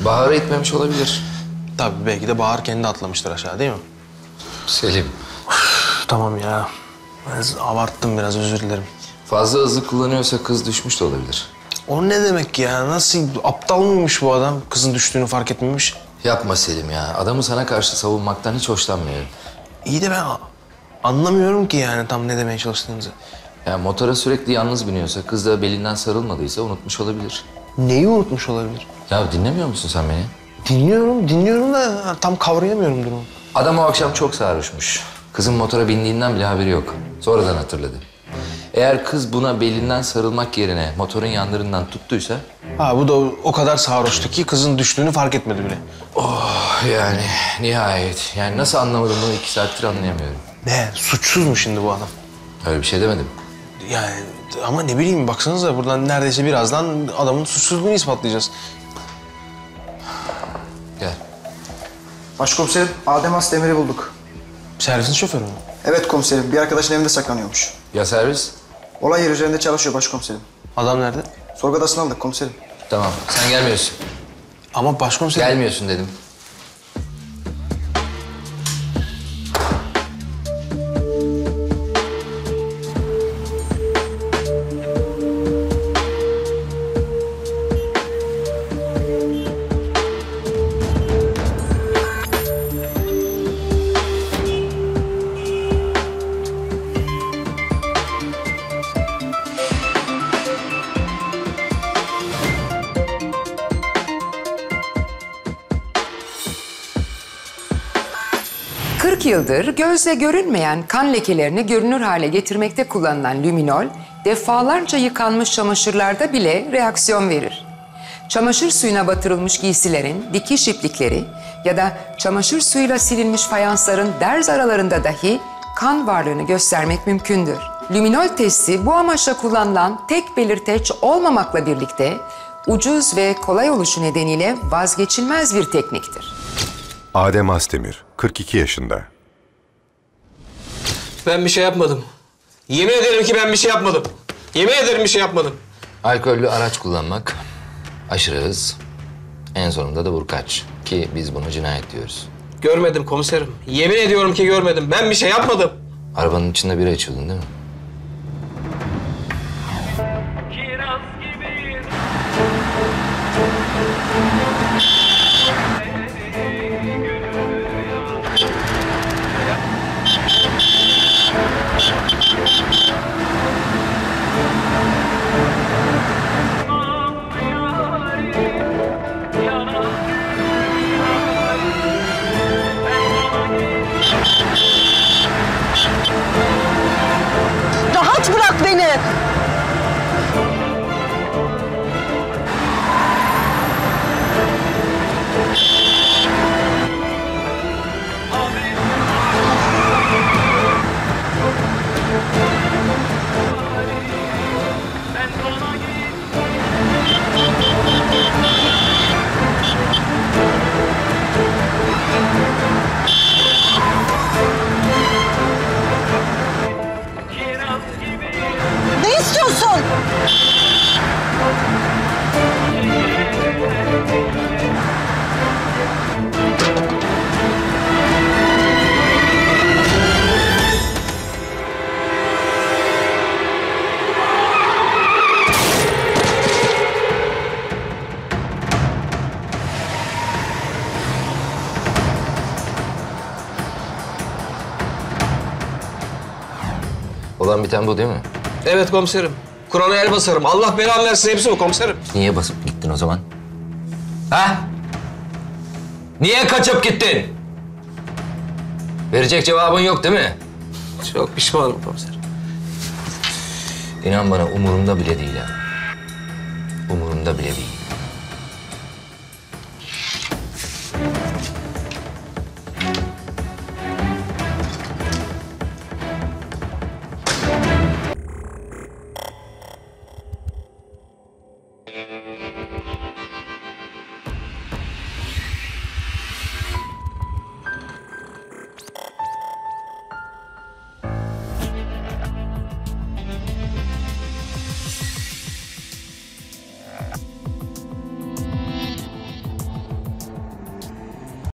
Bahar'a itmemiş olabilir. Tabii belki de Bahar kendi atlamıştır aşağı değil mi? Selim, Üf, tamam ya. Ben abarttım biraz özür dilerim. fazla hızlı kullanıyorsa kız düşmüş de olabilir. O ne demek ya? Nasıl aptal mıymış bu adam? Kızın düştüğünü fark etmemiş. Yapma Selim ya. Adamı sana karşı savunmaktan hiç hoşlanmıyorum. İyi de ben anlamıyorum ki yani tam ne demeye çalıştığınızı. Ya motora sürekli yalnız biniyorsa, kız da belinden sarılmadıysa unutmuş olabilir. Neyi unutmuş olabilir? Ya dinlemiyor musun sen beni? Dinliyorum, dinliyorum da tam kavrayamıyorum durumu. Adam o akşam çok sarhoşmuş. Kızın motora bindiğinden bile haberi yok. Sonradan hatırladı. Eğer kız buna belinden sarılmak yerine motorun yanlarından tuttuysa... Ha bu da o- kadar sarhoştu ki kızın düştüğünü fark etmedi bile. Oh yani nihayet. Yani nasıl anlamadım bunu iki saattir anlayamıyorum. Ne? Suçsuz mu şimdi bu adam? Öyle bir şey demedim. Yani ama ne bileyim baksanıza buradan neredeyse birazdan adamın suçsuzluğunu ispatlayacağız. Gel. Başkomiserim, Adem As Demir'i bulduk. Servisin şoförü mü? Evet komiserim, bir arkadaşın evinde saklanıyormuş. Ya servis? Olay yeri üzerinde çalışıyor başkomiserim. Adam nerede? Sorgu odasına aldık komiserim. Tamam. Sen gelmiyorsun. Ama başkomiserim... Gelmiyorsun dedim. – 40 yıldır gözle görünmeyen kan lekelerini görünür hale getirmekte kullanılan lüminol, defalarca yıkanmış çamaşırlarda bile reaksiyon verir. Çamaşır suyuna batırılmış giysilerin dikiş iplikleri ya da çamaşır suyuyla silinmiş fayansların derz aralarında dahi kan varlığını göstermek mümkündür. Lüminol testi bu amaçla kullanılan tek belirteç olmamakla birlikte ucuz ve kolay oluşu nedeniyle vazgeçilmez bir tekniktir. Adem Asdemir, 42 yaşında. Ben bir şey yapmadım. Yemin ederim ki ben bir şey yapmadım. Yemin ederim bir şey yapmadım. Alkollü araç kullanmak, aşırı hız, en sonunda da vurkaç. Ki biz buna cinayet diyoruz. Görmedim komiserim. Yemin ediyorum ki görmedim. Ben bir şey yapmadım. Arabanın içinde bira içiyordun değil mi? Kiraz gibi Olan biten bu değil mi? Evet komiserim. Kur'an'a el basarım. Allah belamı versin hepsi o komiserim. Niye basıp gittin o zaman? Ha? Niye kaçıp gittin? Verecek cevabın yok değil mi? Çok pişmanım komiserim. İnan bana umurumda bile değil ha. Umurumda bile değil.